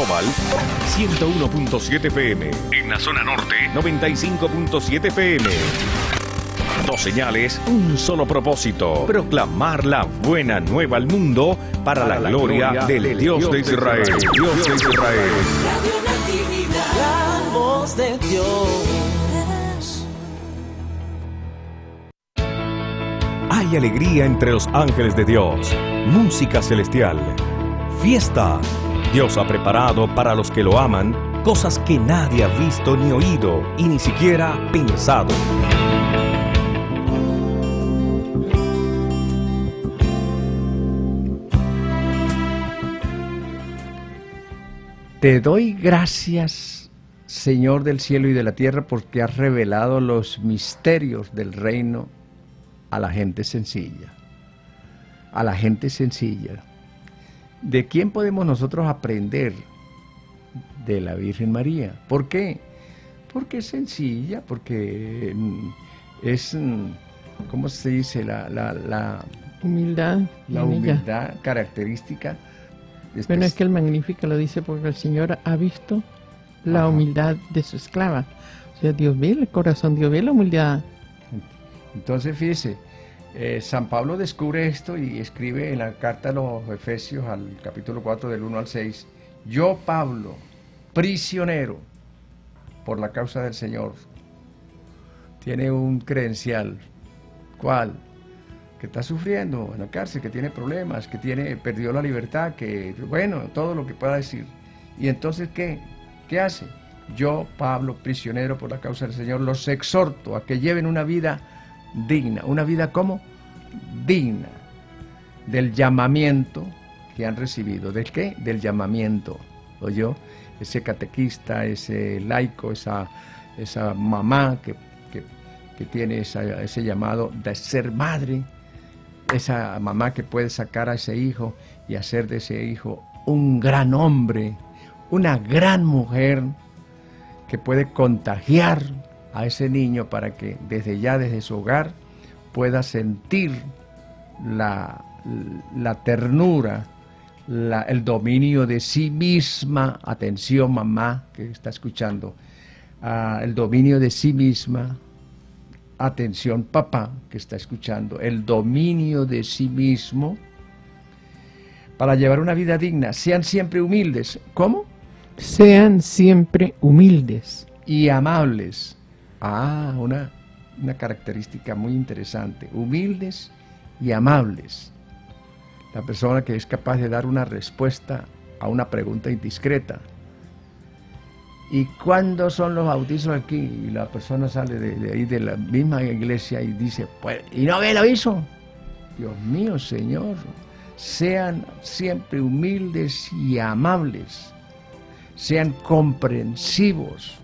Cristóbal, 101.7 PM. En la zona norte, 95.7 PM. Dos señales, un solo propósito. Proclamar la buena nueva al mundo para, la, gloria, del, Dios, de Israel. Dios de Israel. La voz de Dios. Hay alegría entre los ángeles de Dios. Música celestial. Fiesta. Dios ha preparado para los que lo aman cosas que nadie ha visto ni oído y ni siquiera pensado. Te doy gracias, Señor del cielo y de la tierra, porque has revelado los misterios del reino a la gente sencilla. A la gente sencilla. ¿De quién podemos nosotros aprender? De la Virgen María. ¿Por qué? Porque es sencilla, porque mm, es, mm, ¿cómo se dice? La, la, la Humildad. la ella. humildad característica. Bueno, es que el Magnífico lo dice porque el Señor ha visto la Ajá. humildad de su esclava. O sea, Dios ve el corazón, Dios ve la humildad. Entonces, fíjese, eh, San Pablo descubre esto y escribe en la carta a los Efesios, al capítulo 4, del 1 al 6, yo, Pablo, prisionero por la causa del Señor, tiene un credencial. ¿Cuál? Que está sufriendo en la cárcel, que tiene problemas, que tiene, perdió la libertad, que, bueno, todo lo que pueda decir. Y entonces, ¿qué? ¿Qué hace? Yo, Pablo, prisionero por la causa del Señor, los exhorto a que lleven una vida digna. ¿Una vida cómo? Digna del llamamiento que han recibido. ¿Del qué? Del llamamiento. yo Ese catequista, ese laico, esa, esa mamá que, que- que tiene ese llamado de ser madre, esa mamá que puede sacar a ese hijo y hacer de ese hijo un gran hombre, una gran mujer que puede contagiar a ese niño para que desde ya, desde su hogar, pueda sentir la, la ternura, la- el dominio de sí misma. Atención, mamá que está escuchando. ah, el dominio de sí misma. Atención, papá que está escuchando. El dominio de sí mismo para llevar una vida digna. Sean siempre humildes. ¿Cómo? Sean siempre humildes. y amables. Ah, una, una característica muy interesante. Humildes y amables. La persona que es capaz de dar una respuesta a una pregunta indiscreta. ¿Y cuándo son los bautizos aquí? Y la persona sale de, de ahí de la misma iglesia y dice, pues, ¿y no me lo hizo? Dios mío, Señor, sean siempre humildes y amables, sean comprensivos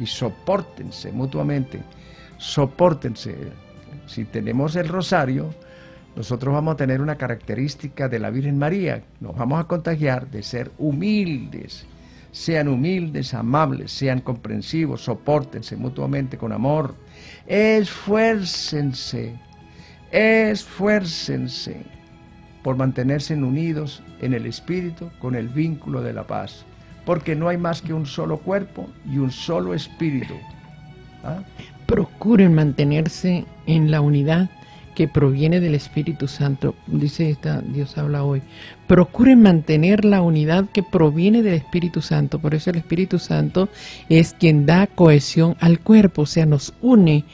y soportense mutuamente, soportense. Si tenemos el rosario, nosotros vamos a tener una característica de la Virgen María, nos vamos a contagiar de ser humildes. Sean humildes, amables, sean comprensivos, soportense mutuamente con amor. Esfuércense, esfuércense por mantenerse unidos en el espíritu con el vínculo de la paz, porque no hay más que un solo cuerpo y un solo espíritu. ¿Ah? Procuren mantenerse en la unidad que proviene del Espíritu Santo. Dice esta, Dios habla hoy. Procuren mantener la unidad que proviene del Espíritu Santo. Por eso el Espíritu Santo es quien da cohesión al cuerpo, o sea, nos une.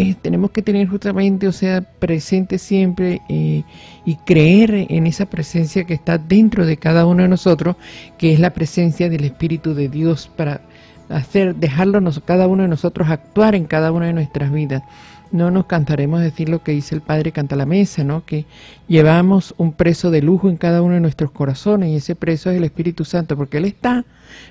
Eh, tenemos que tener justamente, o sea, presente siempre eh, y creer en esa presencia que está dentro de cada uno de nosotros, que es la presencia del Espíritu de Dios para hacer, dejarlo nos- cada uno de nosotros actuar en cada una de nuestras vidas. No nos cansaremos de decir lo que dice el Padre Canta la Mesa, ¿no? Que llevamos un preso de lujo en cada uno de nuestros corazones y ese preso es el Espíritu Santo, porque Él está,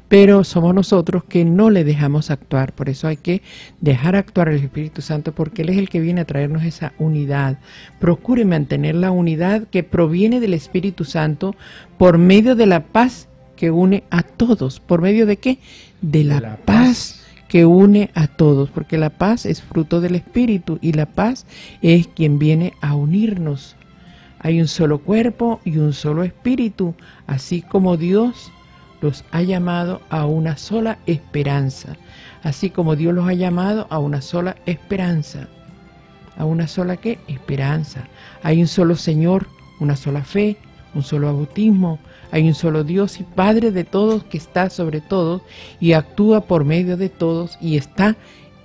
pero somos nosotros que no le dejamos actuar. Por eso hay que dejar actuar al Espíritu Santo, porque Él es el que viene a traernos esa unidad. Procure mantener la unidad que proviene del Espíritu Santo por medio de la paz que une a todos. ¿Por medio de qué? De la, la paz paz. Que une a todos, porque la paz es fruto del Espíritu y la paz es quien viene a unirnos. Hay un solo cuerpo y un solo espíritu, así como Dios los ha llamado a una sola esperanza, así como Dios los ha llamado a una sola esperanza. ¿A una sola qué? Esperanza. Hay un solo Señor, una sola fe, un solo bautismo, hay un solo Dios y Padre de todos que está sobre todos y actúa por medio de todos y está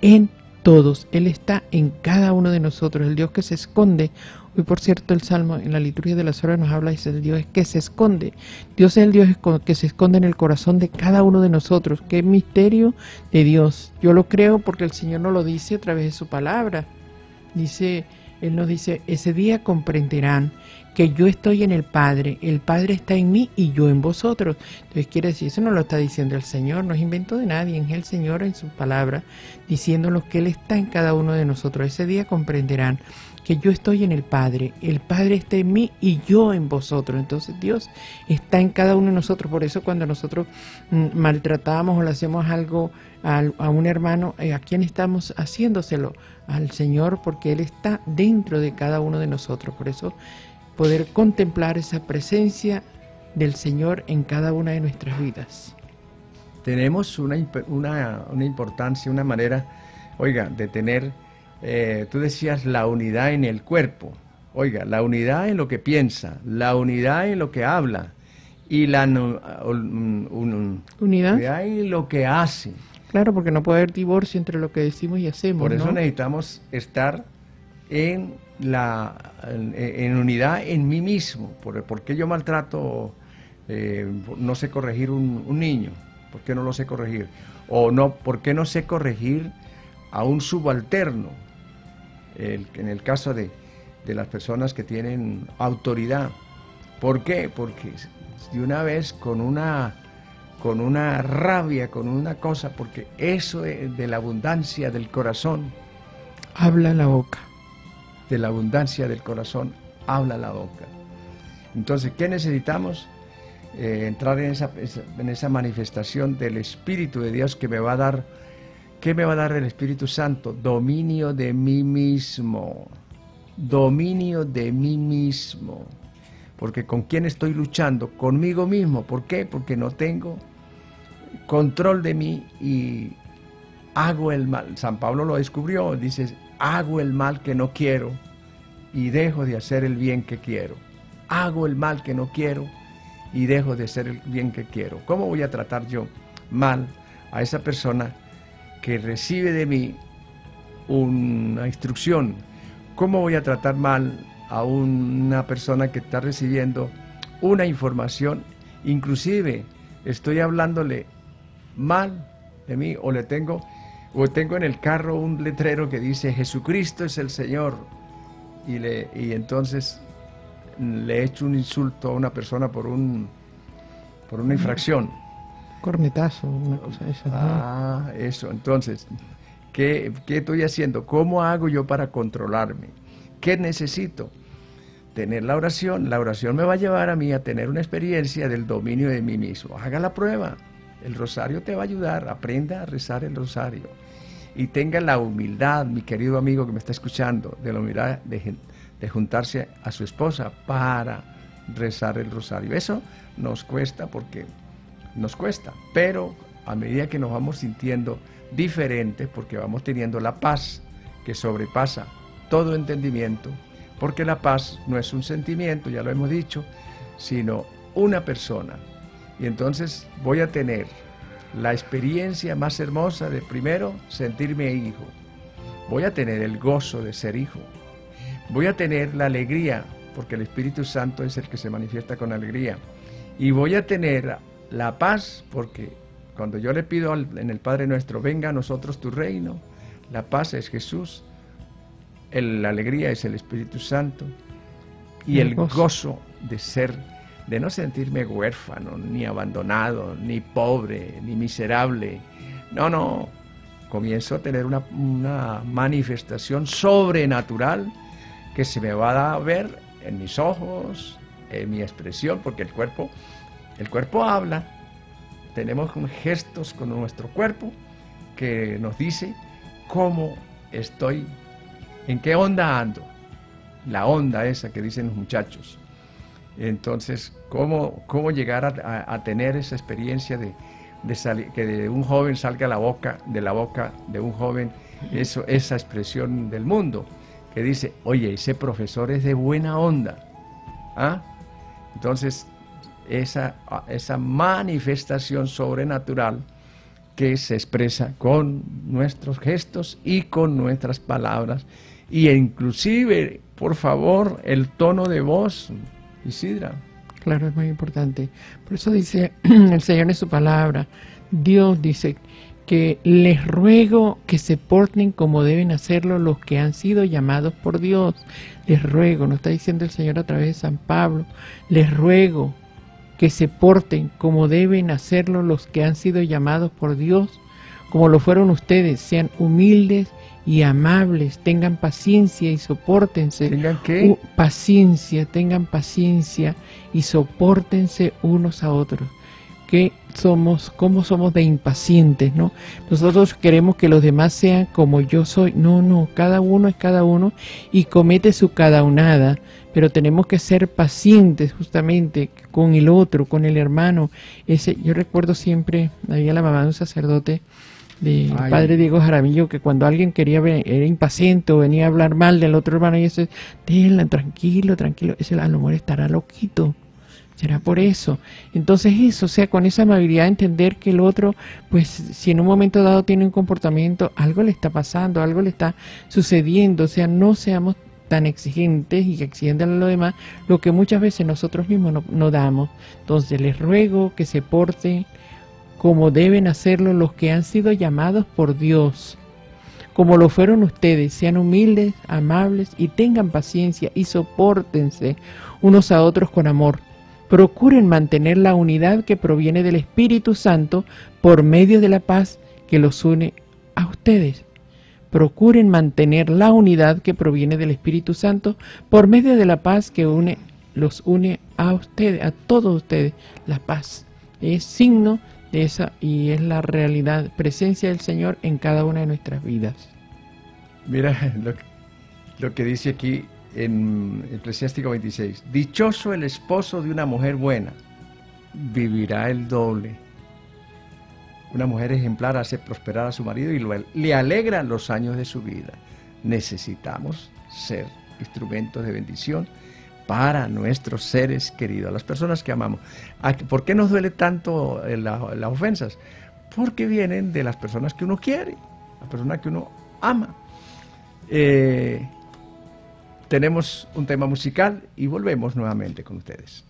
en todos. Él está en cada uno de nosotros, el Dios que se esconde. Hoy, por cierto, el Salmo en la liturgia de las horas nos habla dice el Dios que se esconde. Dios es el Dios que se esconde en el corazón de cada uno de nosotros. Qué misterio de Dios. Yo lo creo porque el Señor nos lo dice a través de su palabra. Dice, Él nos dice, ese día comprenderán que yo estoy en el Padre, el Padre está en mí y yo en vosotros. Entonces quiere decir, eso no lo está diciendo el Señor, no es invento de nadie, es el Señor en su palabra, diciéndonos que Él está en cada uno de nosotros. Ese día comprenderán que yo estoy en el Padre, el Padre está en mí y yo en vosotros. Entonces Dios está en cada uno de nosotros. Por eso cuando nosotros mm, maltratamos o le hacemos algo a, un hermano, eh, ¿a quién estamos haciéndoselo? Al Señor, porque Él está dentro de cada uno de nosotros. Por eso poder contemplar esa presencia del Señor en cada una de nuestras vidas. Tenemos una, una, importancia, una manera, oiga, de tener, eh, tú decías, la unidad en el cuerpo. Oiga, la unidad en lo que piensa, la unidad en lo que habla y la unidad en lo que hace. Claro, porque no puede haber divorcio entre lo que decimos y hacemos. Por eso necesitamos estar en la, en, unidad en mí mismo. ¿Por, qué yo maltrato, eh, no sé corregir un, niño? ¿Por qué no lo sé corregir? O no, ¿por qué no sé corregir a un subalterno? en el caso de, de las personas que tienen autoridad. ¿Por qué? Porque de una vez con una con una rabia, con una cosa, porque eso de la abundancia del corazón habla la boca de la abundancia del corazón habla la boca. Entonces, ¿qué necesitamos? Eh, entrar en esa, en esa manifestación del Espíritu de Dios que me va a dar, ¿qué me va a dar el Espíritu Santo? Dominio de mí mismo, dominio de mí mismo. Porque con quién estoy luchando? Conmigo mismo. ¿Por qué? Porque no tengo control de mí y hago el mal. San Pablo lo descubrió, dice, hago el mal que no quiero y dejo de hacer el bien que quiero. Hago el mal que no quiero y dejo de hacer el bien que quiero. ¿Cómo voy a tratar yo mal a esa persona que recibe de mí una instrucción? ¿Cómo voy a tratar mal a una persona que está recibiendo una información? Inclusive estoy hablándole mal de mí o le tengo o tengo en el carro un letrero que dice Jesucristo es el Señor. Y, le, y entonces le he hecho un insulto a una persona por, un, por una infracción. Cornetazo, una cosa esa. Ah, eso. Entonces, ¿qué, ¿qué estoy haciendo? ¿Cómo hago yo para controlarme? ¿Qué necesito? Tener la oración. La oración me va a llevar a mí a tener una experiencia del dominio de mí mismo. Haga la prueba. El rosario te va a ayudar. Aprenda a rezar el rosario y tenga la humildad, mi querido amigo que me está escuchando, de la humildad de, juntarse a su esposa para rezar el rosario. Eso nos cuesta porque nos cuesta, pero a medida que nos vamos sintiendo diferentes, porque vamos teniendo la paz que sobrepasa todo entendimiento, porque la paz no es un sentimiento, ya lo hemos dicho, sino una persona. Y entonces voy a tener la experiencia más hermosa de primero sentirme hijo. Voy a tener el gozo de ser hijo. Voy a tener la alegría, porque el Espíritu Santo es el que se manifiesta con alegría. Y voy a tener la paz, porque cuando yo le pido en el Padre nuestro, venga a nosotros tu reino, la paz es Jesús, la alegría es el Espíritu Santo y el gozo de ser de no sentirme huérfano, ni abandonado, ni pobre, ni miserable. No, no, comienzo a tener una, manifestación sobrenatural que se me va a ver en mis ojos, en mi expresión, porque el cuerpo, el cuerpo habla. Tenemos gestos con nuestro cuerpo que nos dice cómo estoy, en qué onda ando. La onda esa que dicen los muchachos. Entonces, ¿cómo, cómo llegar a, tener esa experiencia de, que de un joven salga la boca, de la boca de un joven, eso, esa expresión del mundo, que dice, oye, ese profesor es de buena onda. ¿Ah? Entonces, esa, esa manifestación sobrenatural que se expresa con nuestros gestos y con nuestras palabras, y inclusive, por favor, el tono de voz, Isidra. Claro, es muy importante. Por eso dice el Señor en su palabra, Dios dice que les ruego que se porten como deben hacerlo los que han sido llamados por Dios. Les ruego, nos está diciendo el Señor a través de San Pablo, les ruego que se porten como deben hacerlo los que han sido llamados por Dios, como lo fueron ustedes, sean humildes y amables, tengan paciencia y soportense. ¿Tengan qué? paciencia, tengan paciencia y soportense unos a otros. Que somos, cómo somos de impacientes, ¿no? Nosotros queremos que los demás sean como yo soy. No, no, cada uno es cada uno y comete su cada unada, pero tenemos que ser pacientes justamente con el otro, con el hermano. Ese, yo recuerdo siempre, había la mamá de un sacerdote de padre Diego Jaramillo, que cuando alguien quería era impaciente o venía a hablar mal del otro hermano, y eso, déjenla, tranquilo, tranquilo, ese a lo mejor estará loquito. Será por eso. Entonces eso, o sea, con esa amabilidad entender que el otro, pues si en un momento dado tiene un comportamiento, algo le está pasando, algo le está sucediendo, o sea, no seamos tan exigentes y que exigen a lo demás, lo que muchas veces nosotros mismos no, no damos. Entonces les ruego que se porten como deben hacerlo los que han sido llamados por Dios. Como lo fueron ustedes, sean humildes, amables y tengan paciencia y soportense unos a otros con amor. Procuren mantener la unidad que proviene del Espíritu Santo por medio de la paz que los une a ustedes. Procuren mantener la unidad que proviene del Espíritu Santo por medio de la paz que une, los une a ustedes, a todos ustedes. La paz es signo esa y es la realidad, presencia del Señor en cada una de nuestras vidas. Mira lo, que dice aquí en Eclesiástico 26. Dichoso el esposo de una mujer buena, vivirá el doble. Una mujer ejemplar hace prosperar a su marido y le alegra los años de su vida. Necesitamos ser instrumentos de bendición para nuestros seres queridos, las personas que amamos. ¿Por qué nos duele tanto eh, las ofensas? Porque vienen de las personas que uno quiere, las personas que uno ama. Eh, tenemos un tema musical y volvemos nuevamente con ustedes.